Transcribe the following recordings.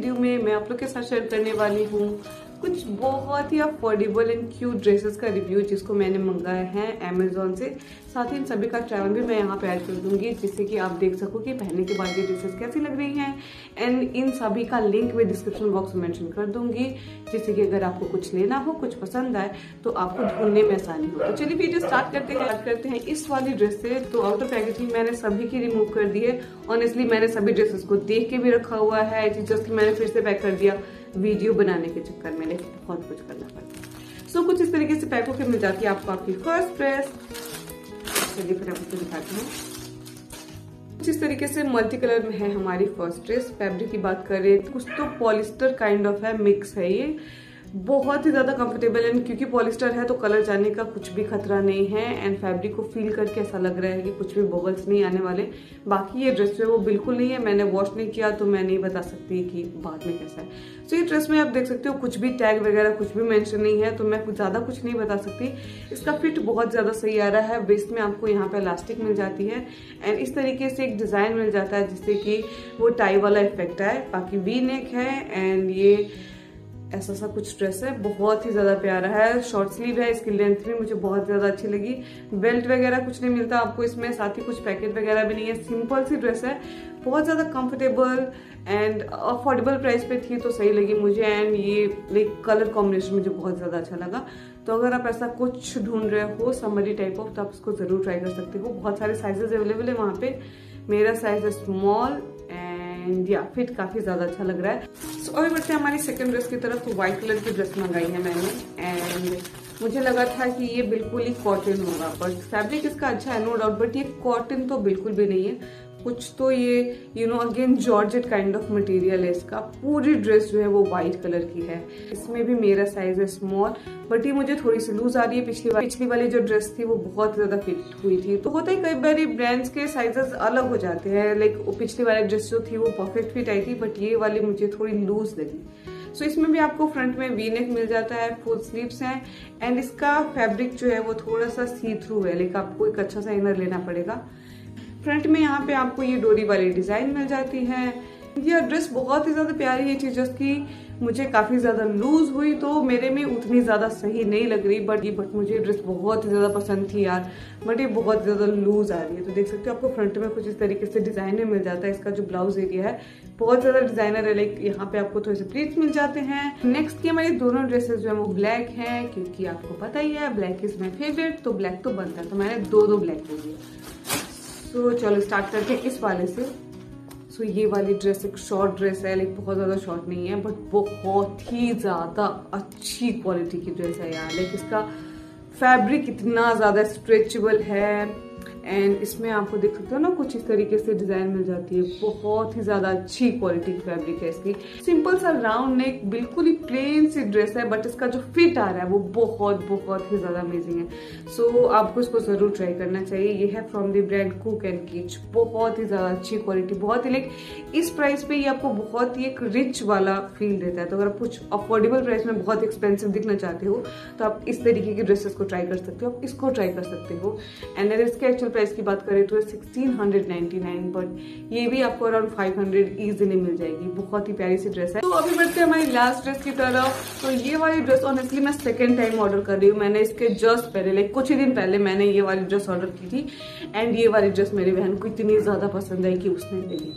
Video में मैं आप लोग के साथ शेयर करने वाली हूँ। कुछ बहुत ही अफोर्डेबल एंड क्यूट ड्रेसेस का रिव्यू जिसको मैंने मंगाया है अमेजोन से। साथ ही इन सभी का ट्रैवल भी मैं यहाँ पे ऐड कर दूँगी, जिससे कि आप देख सको कि पहनने के बाद ये ड्रेसेस कैसी लग रही हैं। एंड इन सभी का लिंक मैं डिस्क्रिप्शन बॉक्स में मैंशन कर दूँगी, जिससे कि अगर आपको कुछ लेना हो, कुछ पसंद आए तो आपको ढूँढने में आसानी हो। तो चलिए वीडियो स्टार्ट करते हैं। स्टार्ट करते हैं इस वाली ड्रेस से। तो आउटर पैकेजिंग मैंने सभी की रिमूव कर दी है। ऑनेस्टली मैंने सभी ड्रेसेस को देख के भी रखा हुआ है। जस्ट मैंने फिर से पैक कर दिया। वीडियो बनाने के चक्कर में बहुत कुछ करना पड़ता है। सो कुछ इस तरीके से पैक होकर मिल जाती है आपको आपकी फ़र्स्ट प्रेस चलिए फिर आपको दिखाती हूँ। कुछ इस तरीके से मल्टी कलर में है हमारी फ़र्स्ट ड्रेस फैब्रिक की बात करें, कुछ तो पॉलिस्टर काइंड ऑफ़ है मिक्स है ये। बहुत ही ज़्यादा कंफर्टेबल एंड क्योंकि पॉलिस्टर है तो कलर जाने का कुछ भी खतरा नहीं है एंड फैब्रिक को फील करके ऐसा लग रहा है कि कुछ भी बबल्स नहीं आने वाले। बाकी ये ड्रेस जो है वो बिल्कुल नहीं है, मैंने वॉश नहीं किया तो मैं नहीं बता सकती कि बाद में कैसा है। तो ये ड्रेस में आप देख सकते हो, कुछ भी टैग वगैरह कुछ भी मैंशन नहीं है तो मैं कुछ ज़्यादा कुछ नहीं बता सकती। इसका फिट बहुत ज़्यादा सही आ रहा है वेस्ट में आपको यहाँ पर इलास्टिक मिल जाती है एंड इस तरीके से एक डिज़ाइन मिल जाता है, जिससे कि वो टाई वाला इफ़ेक्ट आए। बाकी वी नेक है एंड ये ऐसा सा कुछ ड्रेस है। बहुत ही ज़्यादा प्यारा है। शॉर्ट स्लीव है, इसकी लेंथ भी मुझे बहुत ज़्यादा अच्छी लगी। बेल्ट वगैरह कुछ नहीं मिलता आपको इसमें, साथ ही कुछ पैकेट वगैरह भी नहीं है। सिंपल सी ड्रेस है। बहुत ज़्यादा कंफर्टेबल एंड अफोर्डेबल प्राइस पे थी तो सही लगी मुझे। एंड ये लाइक कलर कॉम्बिनेशन मुझे बहुत ज़्यादा अच्छा लगा। तो अगर आप ऐसा कुछ ढूंढ रहे हो समरी टाइप ऑफ़ तो आप इसको ज़रूर ट्राई कर सकते हो। बहुत सारे साइजेस अवेलेबल है वहाँ पे। मेरा साइज़ है स्मॉल एंड या फिट काफ़ी ज़्यादा अच्छा लग रहा है। सो अभी बढ़ते हैं हमारी सेकंड ड्रेस की तरफ़। तो व्हाइट कलर की ड्रेस मंगाई है मैंने। एंड मुझे लगा था कि ये बिल्कुल ही कॉटन होगा। बट फैब्रिक इसका अच्छा है नो डाउट बट ये कॉटन तो बिल्कुल भी नहीं है। कुछ तो ये you know again georgette kind of material है इसका। पूरी ड्रेस जो है वो व्हाइट कलर की है। इसमें भी मेरा साइज़ है स्मॉल बट ये मुझे थोड़ी सी लूज आ रही है। पिछली वाली पिछली वाली जो ड्रेस थी वो बहुत ज़्यादा फिट हुई थी। तो होता ही कई बार ब्रांड्स के साइजेस अलग हो जाते हैं। लाइक पिछली वाली ड्रेस जो थी वो परफेक्ट फिट आई थी बट ये वाली मुझे थोड़ी लूज लगी। सो so, इसमें भी आपको फ्रंट में वी नेक मिल जाता है फुल स्लीव्स हैं एंड इसका फैब्रिक जो है वो थोड़ा सा सी थ्रू है। लाइक आपको एक अच्छा सा इनर लेना पड़ेगा। फ्रंट में यहाँ पे आपको ये डोरी वाली डिज़ाइन मिल जाती है। ये ड्रेस बहुत ही ज़्यादा प्यारी है चीज़ की। मुझे काफ़ी ज़्यादा लूज हुई तो मेरे में उतनी ज़्यादा सही नहीं लग रही बट ये बट मुझे ड्रेस बहुत ही ज़्यादा पसंद थी यार। बट ये बहुत ज़्यादा लूज आ रही है। तो देख सकते हो आपको फ्रंट में कुछ इस तरीके से डिज़ाइन में मिल जाता है। इसका जो ब्लाउज एरिया है, बहुत ज़्यादा डिज़ाइनर है। लाइक यहाँ पे आपको थोड़े से प्लीट्स मिल जाते हैं। नेक्स्ट की हमारी दोनों ड्रेसेस जो है वो ब्लैक है, क्योंकि आपको पता ही है ब्लैक इज़ माई फेवरेट तो ब्लैक तो बनता है। तो मैंने दो दो ब्लैक ले लिया सो चलो स्टार्ट करते हैं इस वाले से। सो ये वाली ड्रेस एक शॉर्ट ड्रेस है लाइक बहुत ज़्यादा शॉर्ट नहीं है बट बहुत ही ज़्यादा अच्छी क्वालिटी की ड्रेस है यार। लाइक इसका फैब्रिक इतना ज़्यादा स्ट्रेचेबल है। एंड इसमें आपको देख सकते हो ना कुछ इस तरीके से डिज़ाइन मिल जाती है। बहुत ही ज़्यादा अच्छी क्वालिटी की फैब्रिक है इसकी। सिंपल सा राउंड नेक बिल्कुल ही प्लेन सी ड्रेस है बट इसका जो फिट आ रहा है वो बहुत बहुत ही ज़्यादा अमेजिंग है। सो so, आपको इसको ज़रूर ट्राई करना चाहिए। ये है from the brand Kook and Keech बहुत ही ज़्यादा अच्छी क्वालिटी बहुत ही लाइक इस प्राइस पे ये आपको बहुत ही एक रिच वाला फील देता है। तो अगर आप कुछ अफोर्डेबल प्राइस में बहुत एक्सपेंसिव दिखना चाहते हो तो आप इस तरीके की ड्रेसेस को ट्राई कर सकते हो। आप इसको ट्राई कर सकते हो। एंड अगर इसके एक्चुअल प्राइस की बात करें तो sixteen hundred ninety nine but ये भी आपको अराउंड फाइव हंड्रेड ईजिली मिल जाएगी। बहुत ही प्यारी सी ड्रेस है। तो अभी बढ़ते हैं हमारी लास्ट ड्रेस की तरफ़। तो ये वाली ड्रेस ऑनेस्टली मैं सेकेंड टाइम ऑर्डर कर रही हूँ। मैंने इसके जस्ट पहले लाइक कुछ ही दिन पहले मैंने ये वाली ड्रेस ऑर्डर की थी। एंड ये वाली ड्रेस मेरी बहन को इतनी ज़्यादा पसंद आई कि उसने ले ली।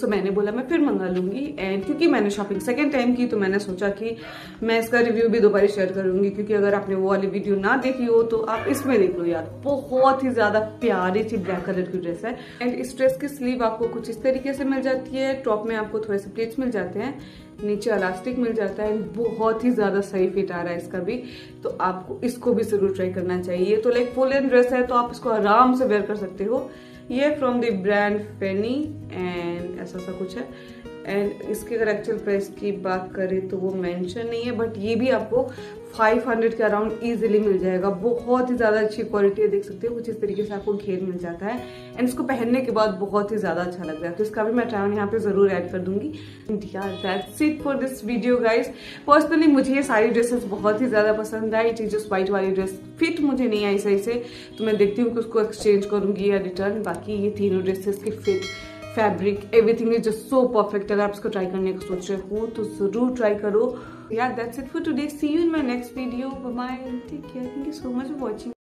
सो so, मैंने बोला मैं फिर मंगा लूँगी. एंड क्योंकि मैंने शॉपिंग सेकेंड टाइम की तो मैंने सोचा कि मैं इसका रिव्यू भी दोबारा शेयर करूँगी। क्योंकि अगर आपने वो वाली वीडियो ना देखी हो तो आप इसमें देख लो यार। बहुत ही ज़्यादा प्यारी सी ब्लैक कलर की ड्रेस है। एंड इस ड्रेस की स्लीव आपको कुछ इस तरीके से मिल जाती है। टॉप में आपको थोड़े से प्लेट्स मिल जाते हैं। नीचे अलास्टिक मिल जाता है। बहुत ही ज़्यादा सही फिट आ रहा है इसका भी। तो आपको इसको भी ज़रूर ट्राई करना चाहिए। तो लाइक फुल एंड ड्रेस है तो आप इसको आराम से वेयर कर सकते हो। ये from the brand Feni and ऐसा सा कुछ है। एंड इसके अगर एक्चुअल प्राइस की बात करें तो वो मेंशन नहीं है बट ये भी आपको 500 के अराउंड इजीली मिल जाएगा। बहुत ही ज़्यादा अच्छी क्वालिटी है, देख सकते हो, कुछ इस तरीके से आपको घेर मिल जाता है। एंड इसको पहनने के बाद बहुत ही ज़्यादा अच्छा लग रहा है। तो इसका भी मैं ट्राउन यहाँ पे ज़रूर ऐड कर दूँगी। It for this video guys personally मुझे ये सारी ड्रेसेस बहुत ही ज़्यादा पसंद आई। जस्ट व्हाइट वाली ड्रेस फिट मुझे नहीं आई सही से। तो मैं देखती हूँ कि उसको एक्सचेंज करूँगी या रिटर्न बाकी ये तीनों ड्रेसेस की fit fabric everything is just so perfect अगर आप इसको ट्राई करने का सोच रहे हो तो ज़रूर ट्राई करो। Yeah that's it for today see you in my next video bye take care thank you so much for watching